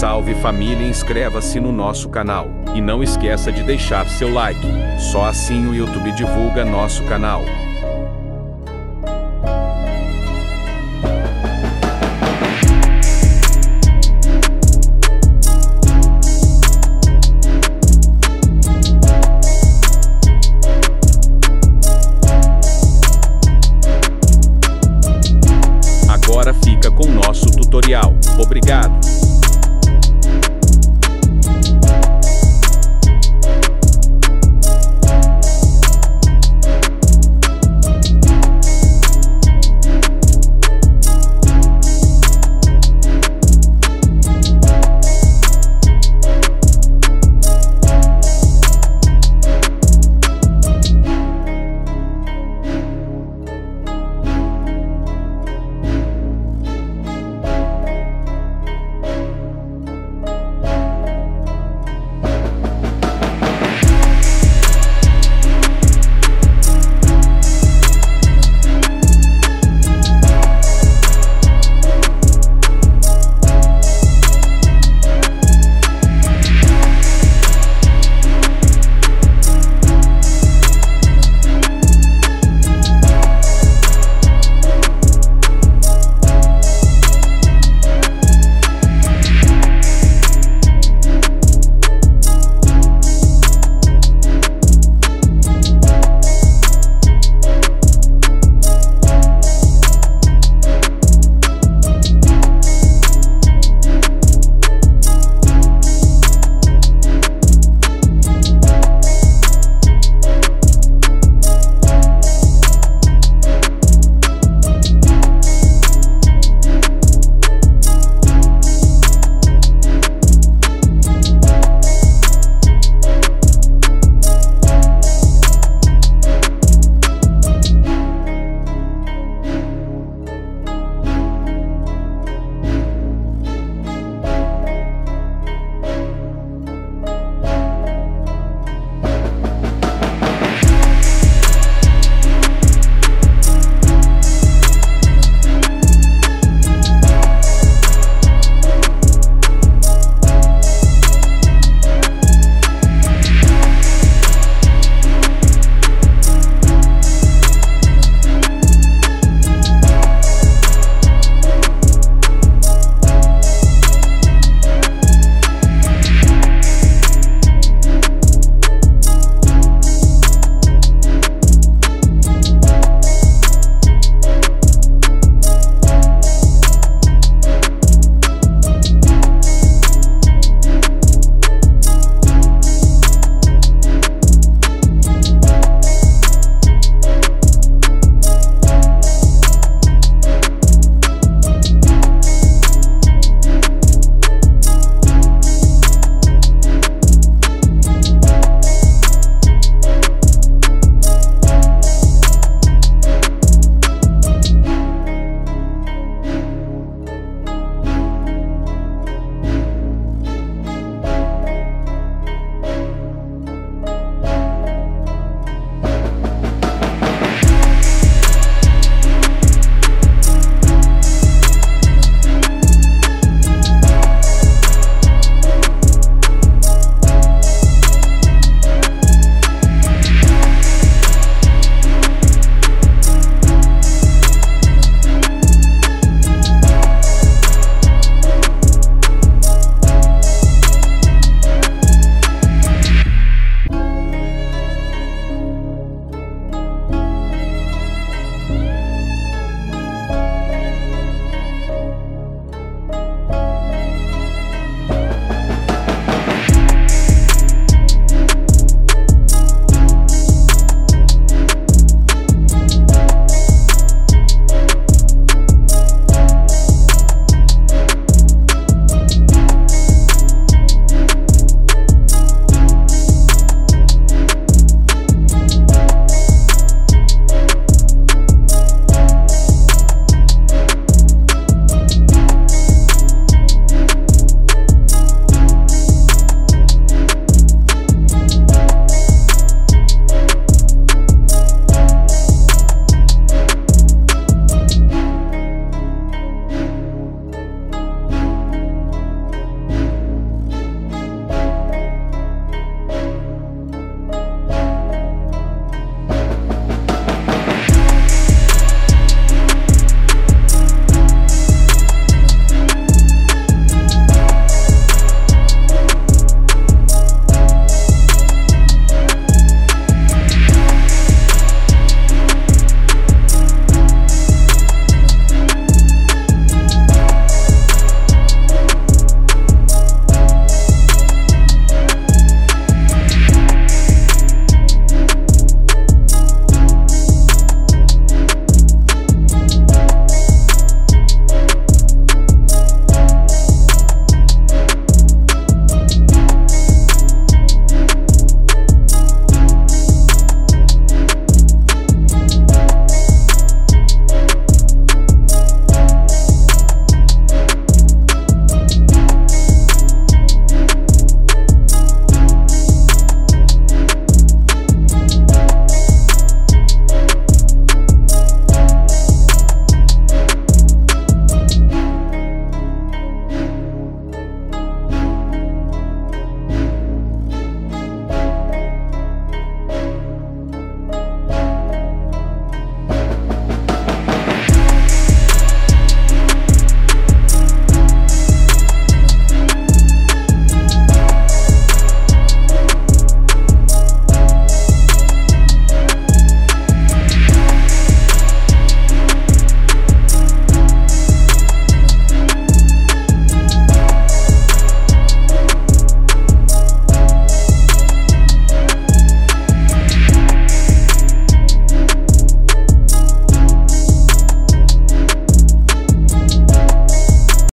Salve família, inscreva-se no nosso canal e não esqueça de deixar seu like. Só assim o YouTube divulga nosso canal. Agora fica com nosso tutorial. Obrigado!